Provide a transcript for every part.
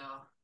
Yeah.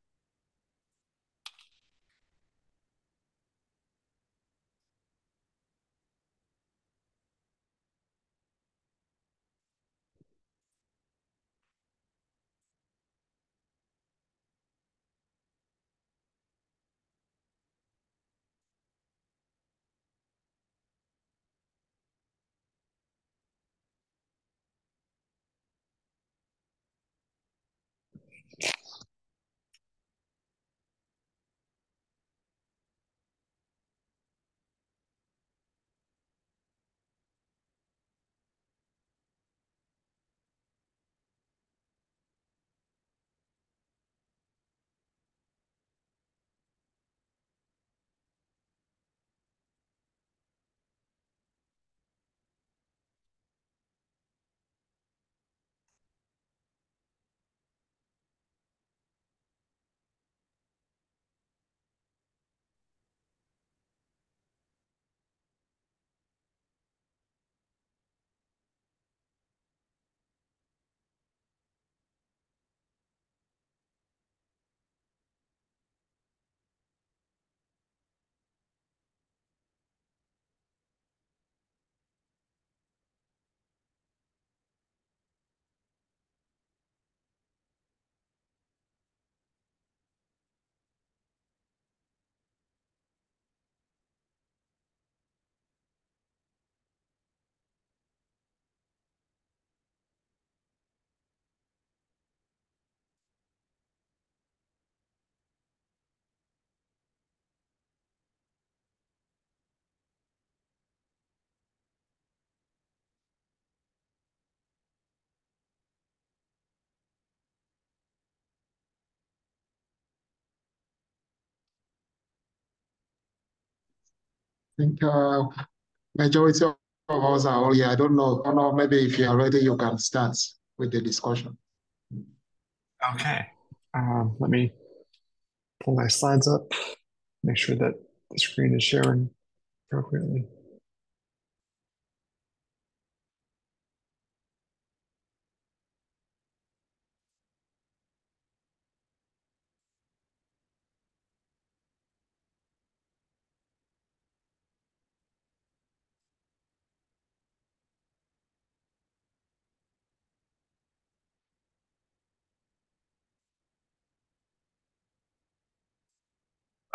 Think uh, majority of us are all here. I don't know. I don't know. Maybe if you're ready, you can start with the discussion. Okay. Um, let me pull my slides up, make sure that the screen is sharing appropriately.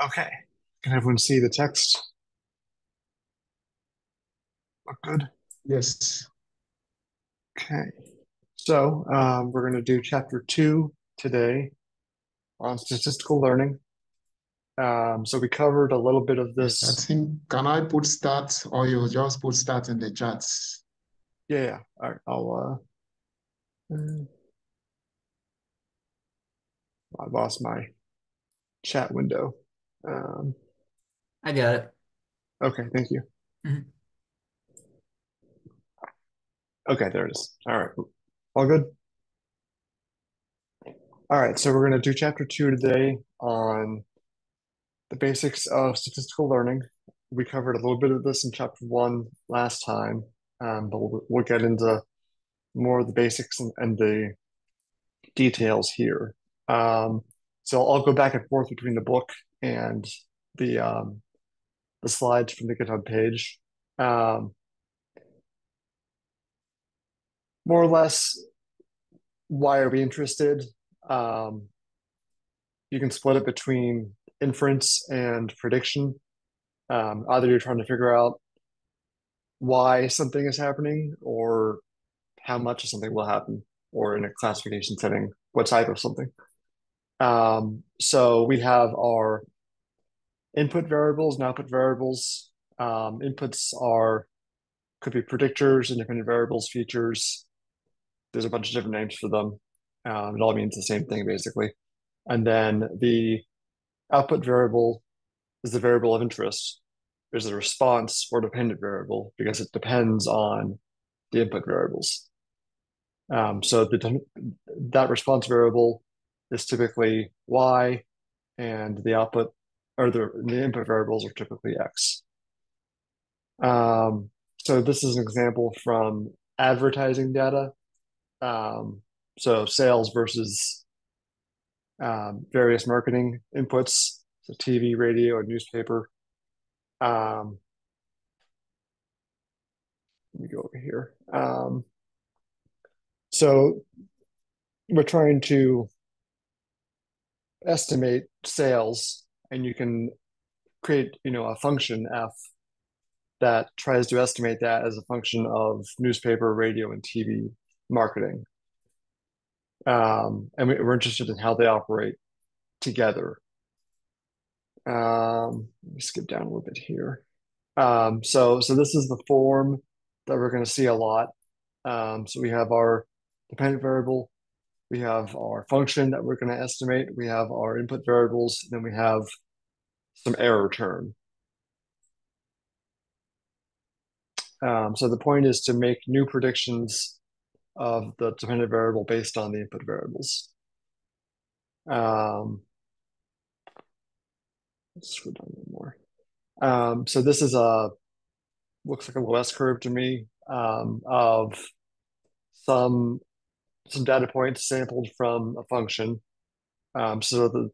Okay. Can everyone see the text? Look good? Yes. Okay. So um, we're going to do chapter two today on statistical learning. Um, so we covered a little bit of this. I think, can I put start or you just put start in the chats? Yeah, yeah. All right. I'll, uh, uh, I lost my chat window. Um, I got it. okay, thank you. Mhm. Okay, there it is. All right. All good? All right, so we're going to do chapter two today on the basics of statistical learning. We covered a little bit of this in chapter one last time, um, but we'll, we'll get into more of the basics and, and the details here. Um, so I'll go back and forth between the book and the um, the slides from the GitHub page. Um, more or less, why are we interested? Um, you can split it between inference and prediction. Um, either you're trying to figure out why something is happening or how much of something will happen, or in a classification setting, what type of something. Um, so we have our input variables and output variables. Um, inputs are could be predictors, independent variables, features. There's a bunch of different names for them. Um, it all means the same thing basically. And then the output variable is the variable of interest. There's a response or dependent variable because it depends on the input variables. Um, so the, that response variable is typically y, and the output or the, the input variables are typically x. Um, so this is an example from advertising data. Um, so sales versus um, various marketing inputs, so TV, radio, and newspaper. Um, let me go over here. Um, so we're trying to estimate sales, and you can create, you know, a function f that tries to estimate that as a function of newspaper, radio, and TV marketing. Um, and we, are interested in how they operate together. Um, let me skip down a little bit here. Um, so, so this is the form that we're going to see a lot. Um, so we have our dependent variable, we have our function that we're going to estimate, we have our input variables, then we have some error term. Um, so the point is to make new predictions of the dependent variable based on the input variables. Um, let's scroll down little more. Um, so this is a looks like a little S curve to me um, of some some data points sampled from a function. Um, so the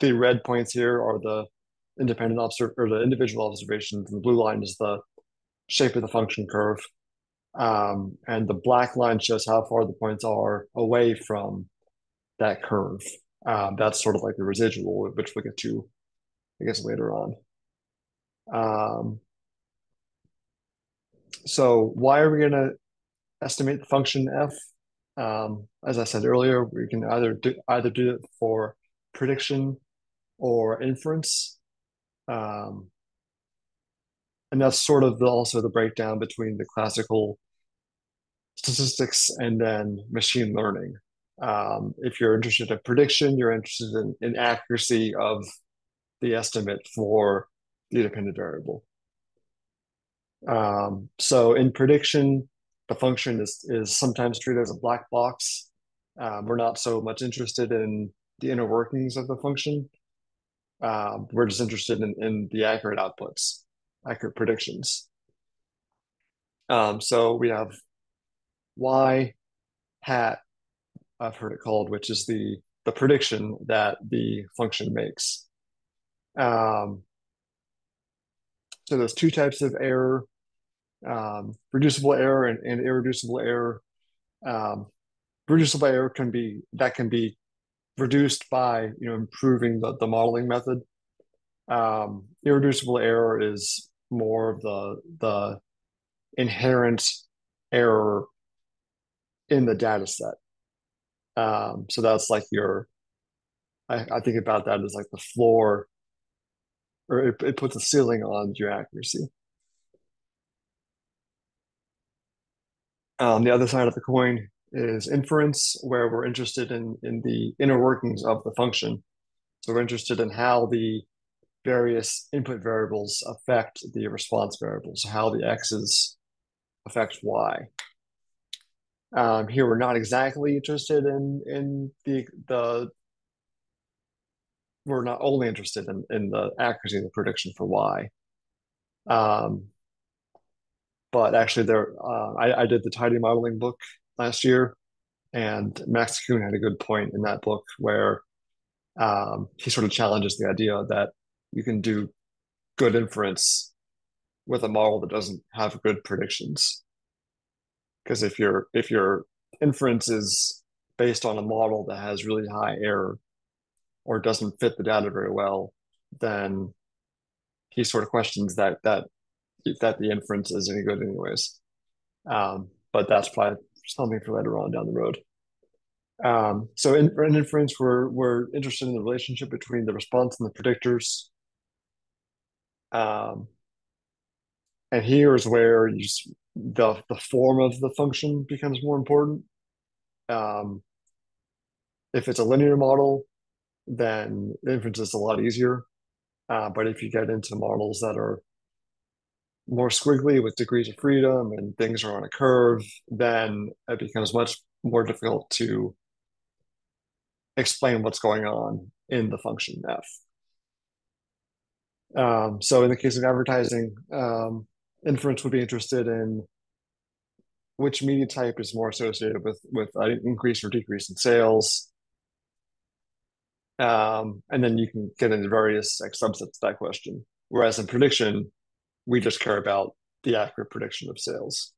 the red points here are the independent observ or the individual observations, and the blue line is the shape of the function curve. Um, and the black line shows how far the points are away from that curve. Um, that's sort of like the residual, which we'll get to, I guess, later on. Um, so why are we going to estimate the function f? Um, as I said earlier, we can either do, either do it for prediction or inference. Um, and that's sort of the, also the breakdown between the classical statistics and then machine learning. Um, if you're interested in prediction, you're interested in, in accuracy of the estimate for the dependent variable. Um, so in prediction, the function is, is sometimes treated as a black box. Um, we're not so much interested in the inner workings of the function. Um, we're just interested in, in the accurate outputs, accurate predictions. Um, so we have y hat, I've heard it called, which is the, the prediction that the function makes. Um, so there's two types of error, um, reducible error and, and irreducible error. Um, reducible error can be, that can be reduced by, you know, improving the, the modeling method. Um, irreducible error is more of the, the inherent error in the data set. Um, so that's like your, I, I think about that as like the floor or it, it puts a ceiling on your accuracy. Um, the other side of the coin is inference, where we're interested in, in the inner workings of the function. So we're interested in how the various input variables affect the response variables, how the x's affect y. Um, here we're not exactly interested in in the the we're not only interested in, in the accuracy of the prediction for y. Um, but actually there uh, I, I did the tidy modeling book last year and Max Kuhn had a good point in that book where um, he sort of challenges the idea that you can do good inference with a model that doesn't have good predictions. Because if your if your inference is based on a model that has really high error or doesn't fit the data very well, then he sort of questions that that that the inference is any good anyways. Um, but that's probably something for later on down the road. Um, so in, in inference, we're we're interested in the relationship between the response and the predictors. Um, and here is where you the the form of the function becomes more important. Um, if it's a linear model, then inference is a lot easier. Uh, but if you get into models that are more squiggly with degrees of freedom and things are on a curve, then it becomes much more difficult to explain what's going on in the function f. Um, so in the case of advertising, um, inference would be interested in which media type is more associated with with an increase or decrease in sales. Um, and then you can get into various like subsets of that question. Whereas in prediction, we just care about the accurate prediction of sales.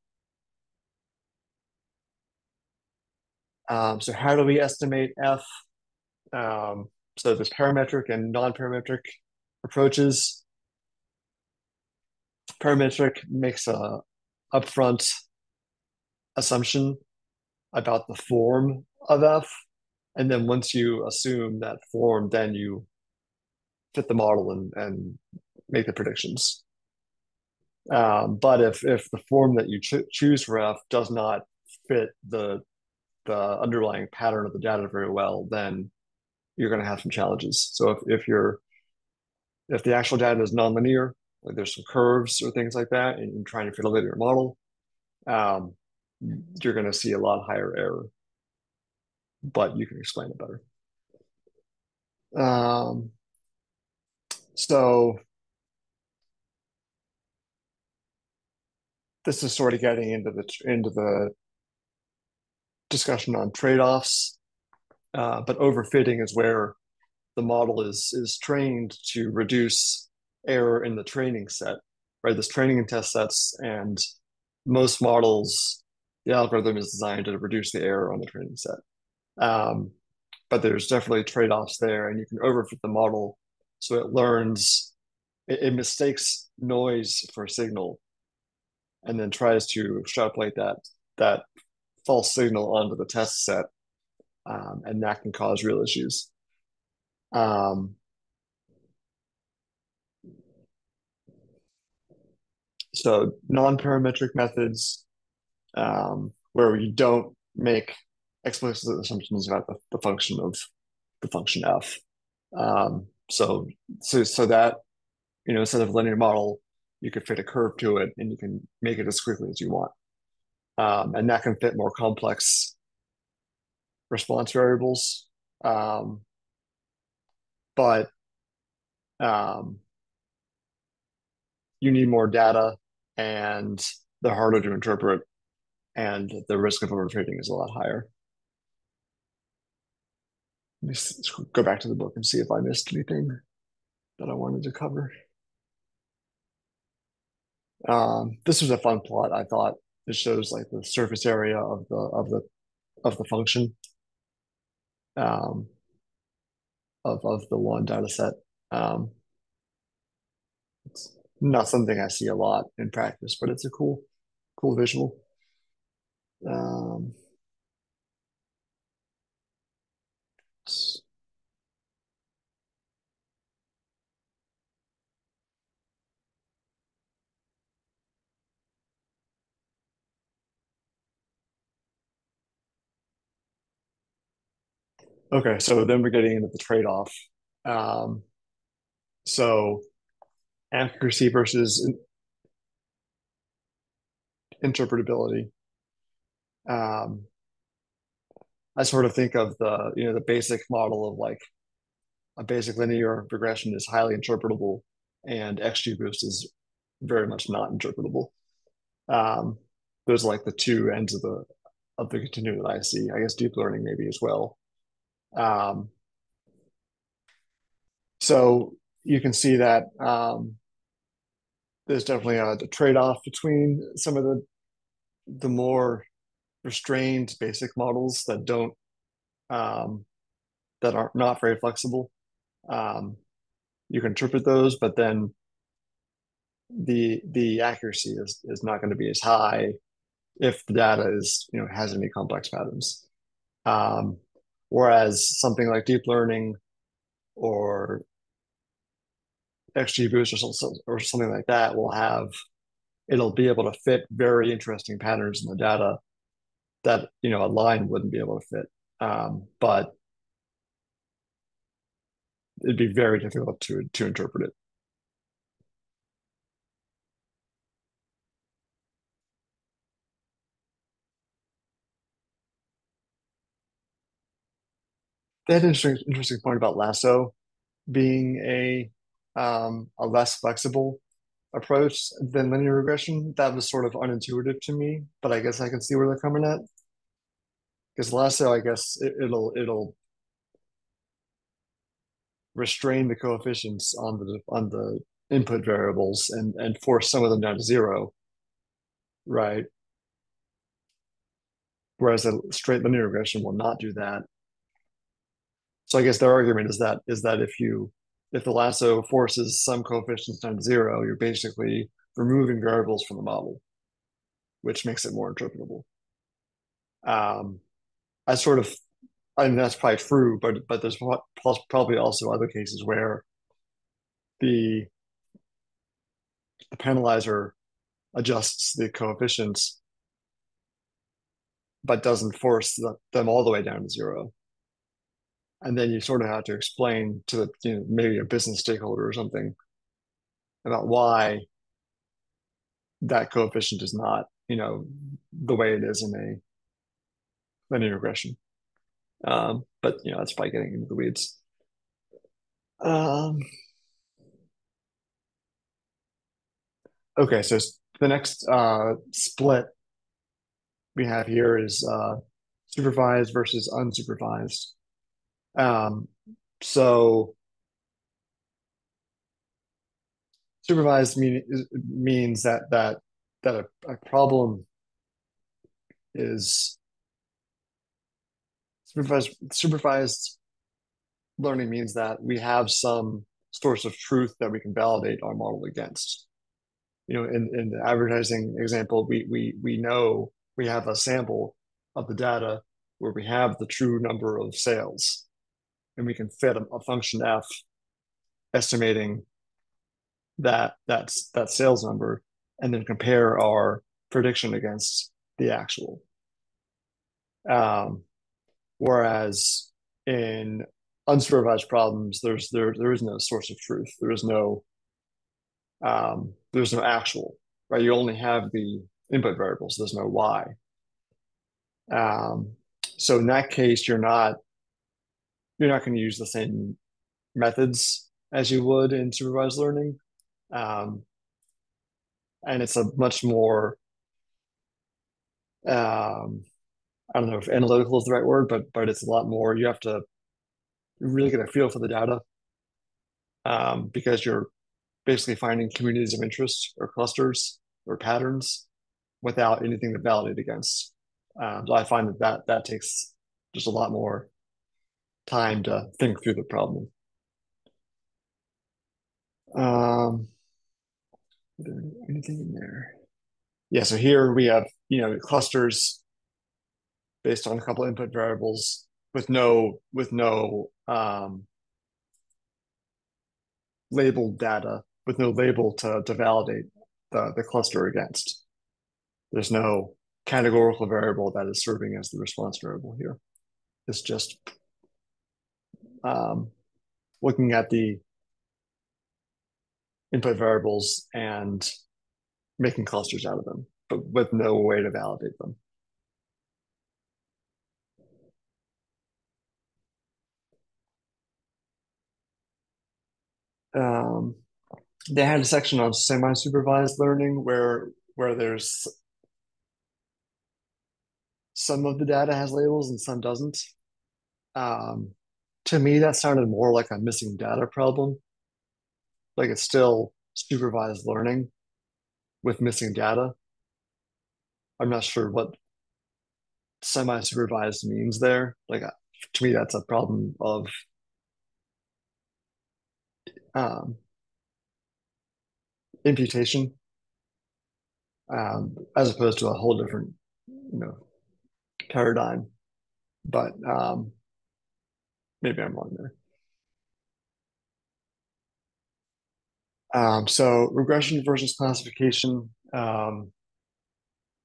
Um, so how do we estimate F? Um, so there's parametric and non-parametric approaches. Parametric makes a upfront assumption about the form of F. And then once you assume that form, then you fit the model and, and make the predictions. Um, but if if the form that you ch choose for F does not fit the the underlying pattern of the data very well, then you're going to have some challenges. So if, if you're if the actual data is nonlinear, like there's some curves or things like that, and you're trying to fit a linear model, um, you're going to see a lot higher error. But you can explain it better. Um, so this is sort of getting into the into the discussion on trade-offs, uh, but overfitting is where the model is is trained to reduce error in the training set, right? this training and test sets, and most models, the algorithm is designed to reduce the error on the training set. Um, but there's definitely trade-offs there, and you can overfit the model so it learns, it, it mistakes noise for signal, and then tries to extrapolate that that false signal onto the test set, um, and that can cause real issues. Um, so non-parametric methods um, where you don't make explicit assumptions about the, the function of the function f. Um, so, so, so that, you know, instead of linear model, you could fit a curve to it and you can make it as quickly as you want. Um, and that can fit more complex response variables. Um, but um, you need more data and they're harder to interpret and the risk of overfitting is a lot higher. Let me go back to the book and see if I missed anything that I wanted to cover. Um, this was a fun plot, I thought. It shows like the surface area of the of the of the function um, of of the one data set. Um, it's not something I see a lot in practice, but it's a cool cool visual. Um, Okay, so then we're getting into the trade-off. Um, so accuracy versus interpretability. Um, I sort of think of the you know the basic model of like a basic linear regression is highly interpretable, and XGBoost is very much not interpretable. Um, those are like the two ends of the of the continuum that I see. I guess deep learning maybe as well. Um, so you can see that um, there's definitely a, a trade-off between some of the the more restrained basic models that don't um, that are not very flexible. Um, you can interpret those, but then the the accuracy is is not going to be as high if the data is you know has any complex patterns. Um, whereas something like deep learning or XGBoost or, or something like that will have it'll be able to fit very interesting patterns in the data that you know a line wouldn't be able to fit. Um, but it'd be very difficult to to interpret it. An interesting, interesting point about lasso being a um, a less flexible approach than linear regression. That was sort of unintuitive to me, but I guess I can see where they're coming at. Because lasso, I guess it, will it'll restrain the coefficients on the on the input variables and and force some of them down to zero, right? Whereas a straight linear regression will not do that. So I guess their argument is that is that if you if the lasso forces some coefficients down to zero, you're basically removing variables from the model, which makes it more interpretable. Um, I sort of, I mean, that's probably true, but but there's probably also other cases where the the penalizer adjusts the coefficients, but doesn't force the, them all the way down to zero. And then you sort of have to explain to the you know, maybe a business stakeholder or something about why that coefficient is not, you know, the way it is in a linear regression. Um, but you know, that's probably getting into the weeds. Um, okay, so the next uh, split we have here is uh, supervised versus unsupervised. Um, so supervised mean, means that that that a, a problem is supervised supervised learning means that we have some source of truth that we can validate our model against. You know in, in the advertising example we we we know we have a sample of the data where we have the true number of sales and we can fit a, a function f estimating that that's that sales number and then compare our prediction against the actual. Um, whereas in unsupervised problems there's there there is no source of truth. There is no um, there's no actual right? You only have the input variables. There's no y um, so in that case you're not you're not going to use the same methods as you would in supervised learning um, and it's a much more um, I don't know if analytical is the right word, but but it's a lot more. You have to really get a feel for the data um, because you're basically finding communities of interest or clusters or patterns without anything to validate against. Um, so I find that, that that takes just a lot more time to think through the problem. Um, anything in there? Yeah, so here we have, you know, clusters based on a couple input variables with no with no um, labeled data, with no label to, to validate the, the cluster against. There's no categorical variable that is serving as the response variable here. It's just um, looking at the input variables and making clusters out of them, but with no way to validate them. Um, they had a section on semi-supervised learning where where there's some of the data has labels and some doesn't. Um, to me, that sounded more like a missing data problem like it's still supervised learning with missing data. I'm not sure what semi-supervised means there. Like to me, that's a problem of um, imputation, um, as opposed to a whole different, you know, paradigm. But um, maybe I'm wrong there. Um, so regression versus classification. Um,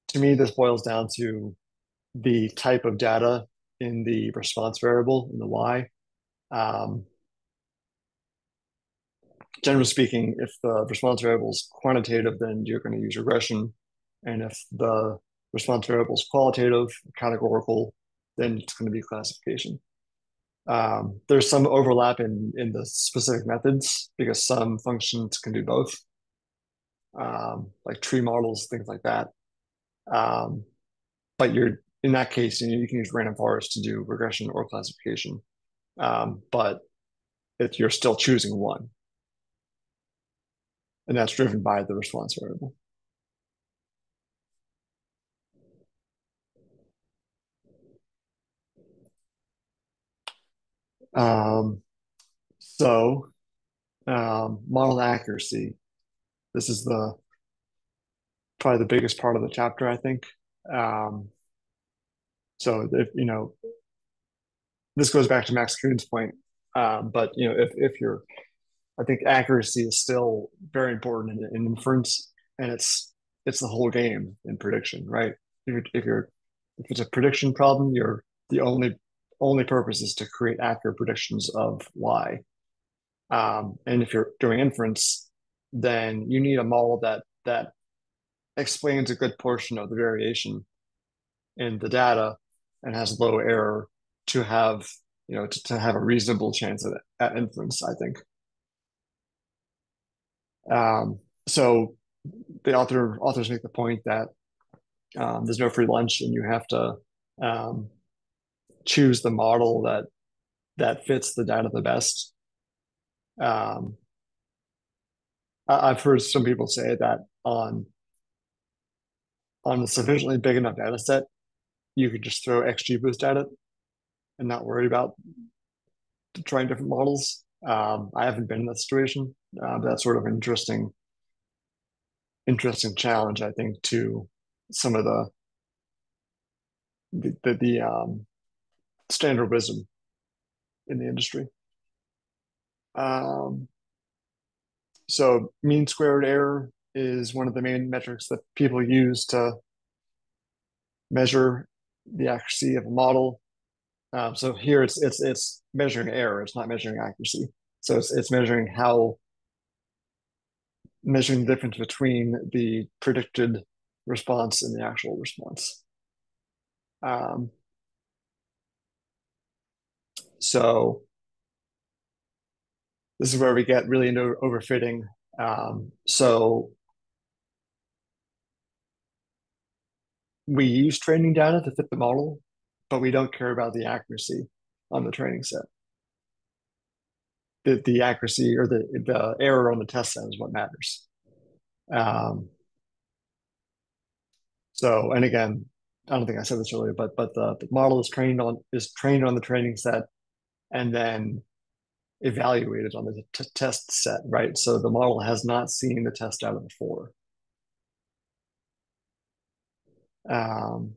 to me, this boils down to the type of data in the response variable in the y. Um, generally speaking, if the response variable is quantitative, then you're going to use regression. And if the response variable is qualitative, categorical, then it's going to be classification. Um, there's some overlap in, in the specific methods because some functions can do both, um, like tree models, things like that. Um, but you're in that case, you, know, you can use random forest to do regression or classification. Um, but it, you're still choosing one. And that's driven by the response variable. Um, so um, model accuracy. This is the probably the biggest part of the chapter, I think. Um, so if you know, this goes back to Max Kuhn's point. Um, but you know, if if you're, I think accuracy is still very important in, in inference, and it's it's the whole game in prediction, right? If you're, if you're if it's a prediction problem, you're the only only purpose is to create accurate predictions of y. Um, and if you're doing inference, then you need a model that that explains a good portion of the variation in the data and has low error to have you know to, to have a reasonable chance at, at inference i think um, so the author authors make the point that um, there's no free lunch and you have to um, choose the model that that fits the data the best um, i've heard some people say that on on a sufficiently big enough data set you could just throw XGBoost at it and not worry about trying different models. Um, I haven't been in that situation, uh, that's sort of an interesting, interesting challenge, I think, to some of the the the, the um, standard wisdom in the industry. Um, so mean squared error is one of the main metrics that people use to measure the accuracy of a model. Um, so here it's it's it's measuring error. It's not measuring accuracy. So it's it's measuring how measuring the difference between the predicted response and the actual response. Um, so this is where we get really into overfitting. Um, so we use training data to fit the model, but we don't care about the accuracy on the training set. The, the accuracy or the, the error on the test set is what matters. Um, so, and again, I don't think I said this earlier, but but the, the model is trained on is trained on the training set, and then evaluated on the test set, right? So the model has not seen the test data before. Um,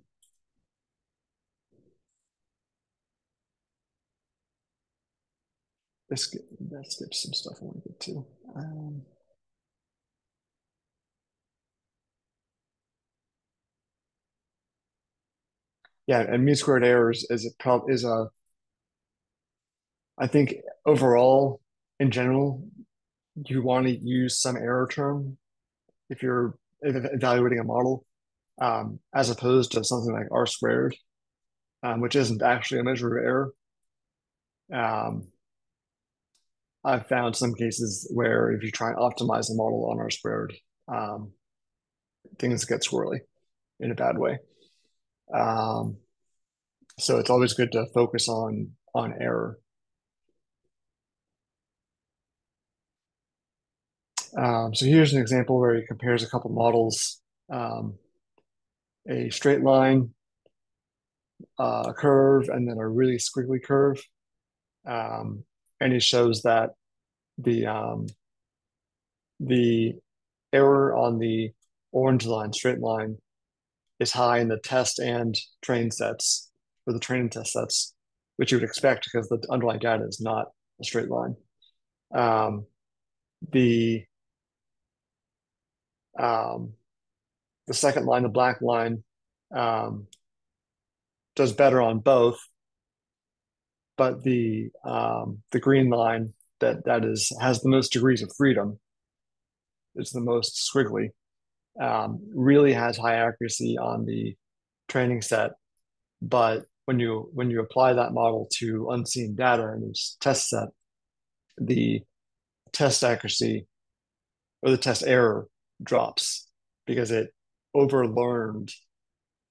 let's get some stuff I want to get to. Um, yeah, and mean squared errors is a is a I think overall in general you want to use some error term if you're evaluating a model um, as opposed to something like r squared, um, which isn't actually a measure of error. Um, I've found some cases where if you try and optimize a model on r squared, um, things get squirrely in a bad way. Um, so it's always good to focus on on error. Um, so here's an example where he compares a couple models. Um, a straight line, uh, a curve, and then a really squiggly curve. Um, and he shows that the um, the error on the orange line, straight line, is high in the test and train sets, or the training test sets, which you would expect because the underlying data is not a straight line. Um, the um, the second line, the black line, um, does better on both, but the um, the green line that that is has the most degrees of freedom is the most squiggly. Um, really has high accuracy on the training set, but when you when you apply that model to unseen data in this test set, the test accuracy or the test error drops because it overlearned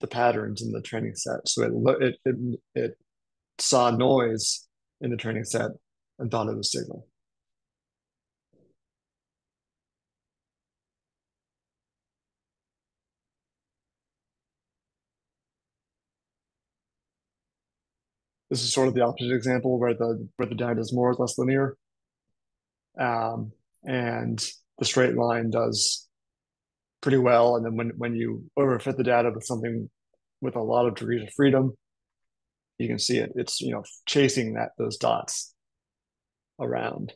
the patterns in the training set. So it it it, it saw noise in the training set and thought it was signal. This is sort of the opposite example where the where the data is more or less linear. Um, and the straight line does pretty well. And then when, when you overfit the data with something with a lot of degrees of freedom, you can see it. It's you know chasing that those dots around,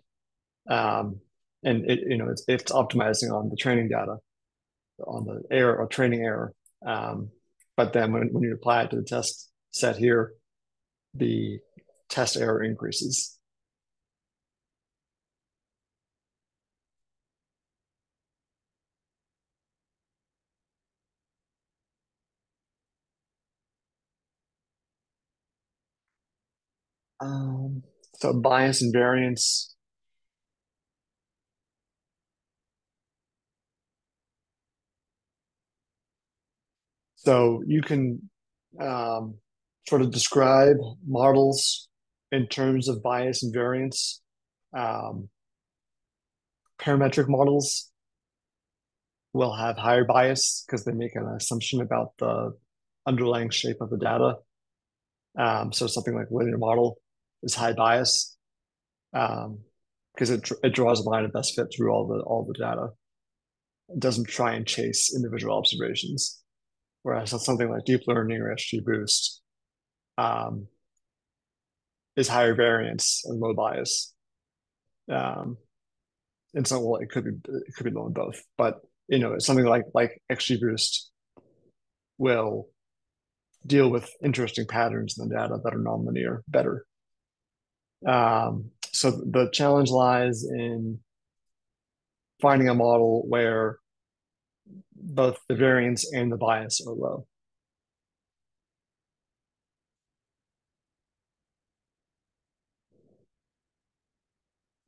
um, and it you know it's it's optimizing on the training data, on the error or training error. Um, but then when when you apply it to the test set here, the test error increases. Um, so bias and variance. So you can um, sort of describe models in terms of bias and variance. Um, parametric models will have higher bias because they make an assumption about the underlying shape of the data. Um, so something like linear model is high bias um, because it, it draws a line of best fit through all the all the data. It doesn't try and chase individual observations. Whereas something like deep learning or XGBoost um, is higher variance and low bias. Um, and so well, it could be it could be low in both, but you know, something like like XGBoost will deal with interesting patterns in the data that are nonlinear better. Um, so the challenge lies in finding a model where both the variance and the bias are low.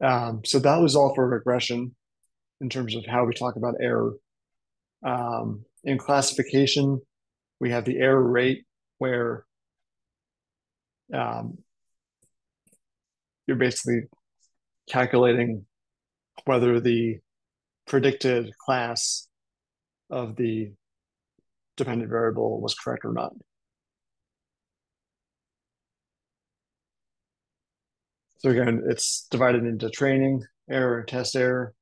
Um, so that was all for regression in terms of how we talk about error. Um, in classification, we have the error rate where um, you're basically calculating whether the predicted class of the dependent variable was correct or not. So again, it's divided into training error test error.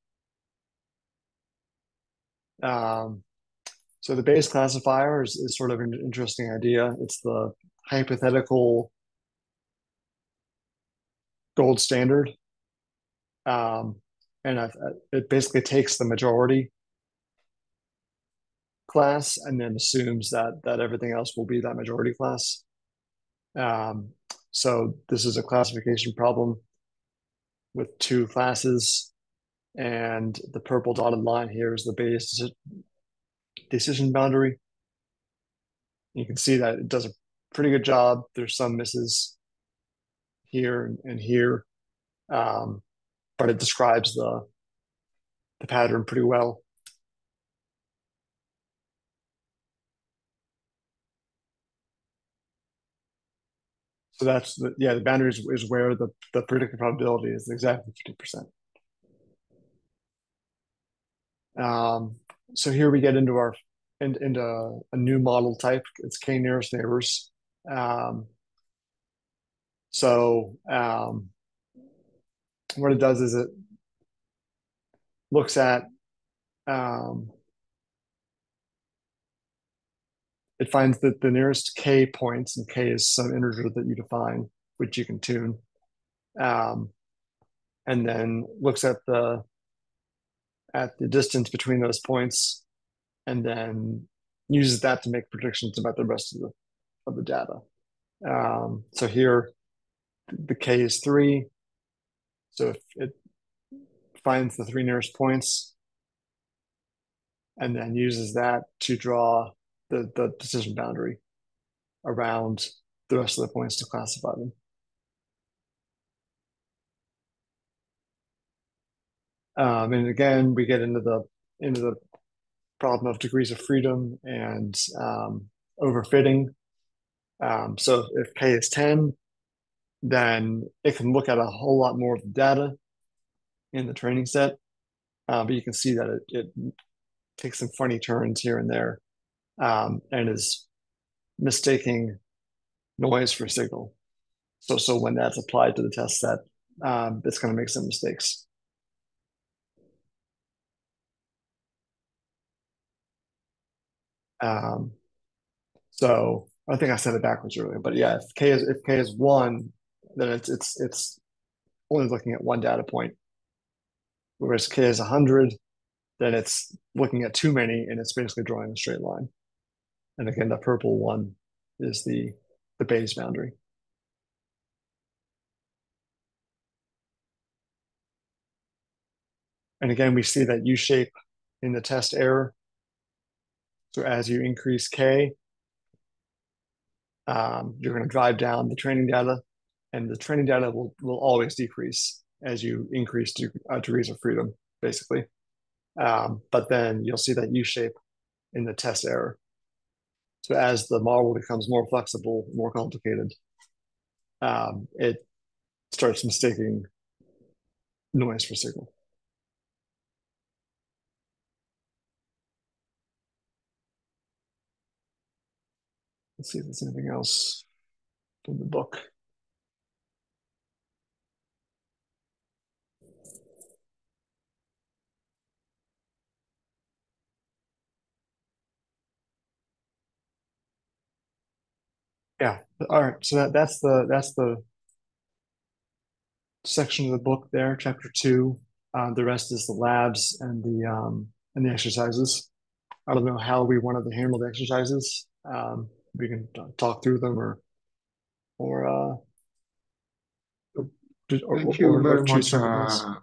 Um, so the Bayes classifier is, is sort of an interesting idea. It's the hypothetical gold standard. Um, and I, it basically takes the majority class and then assumes that that everything else will be that majority class. Um, so this is a classification problem with two classes, and the purple dotted line here is the Bayes decision boundary. You can see that it does a pretty good job. There's some misses here and here, um, but it describes the the pattern pretty well. So that's the yeah the boundary is, is where the the predicted probability is exactly fifty percent. Um, so here we get into our in, into a new model type. It's k nearest neighbors. Um, so um, what it does is it looks at um, it finds that the nearest k points, and k is some integer that you define, which you can tune, um, and then looks at the at the distance between those points, and then uses that to make predictions about the rest of the of the data. Um, so here, the k is three. So if it finds the three nearest points, and then uses that to draw the, the decision boundary around the rest of the points to classify them. Um, and again, we get into the into the problem of degrees of freedom and um, overfitting. Um, so if k is 10, then it can look at a whole lot more of the data in the training set. Uh, but you can see that it, it takes some funny turns here and there um, and is mistaking noise for signal. So, so when that's applied to the test set, um, it's going to make some mistakes. Um, so I think I said it backwards earlier, but yeah, if k is if k is one, then it's it's it's only looking at one data point. Whereas k is 100, then it's looking at too many and it's basically drawing a straight line. And again, the purple one is the the Bayes boundary. And again, we see that U shape in the test error. So as you increase K, um, you're going to drive down the training data, and the training data will, will always decrease as you increase de uh, degrees of freedom, basically. Um, but then you'll see that U shape in the test error. So as the model becomes more flexible, more complicated, um, it starts mistaking noise for signal. Let's see if there's anything else from the book. Yeah. All right. So that, that's the that's the section of the book there, chapter two. Uh, the rest is the labs and the um, and the exercises. I don't know how we wanted to handle the exercises. Um, we can talk through them or or uh or, or, you or very much uh,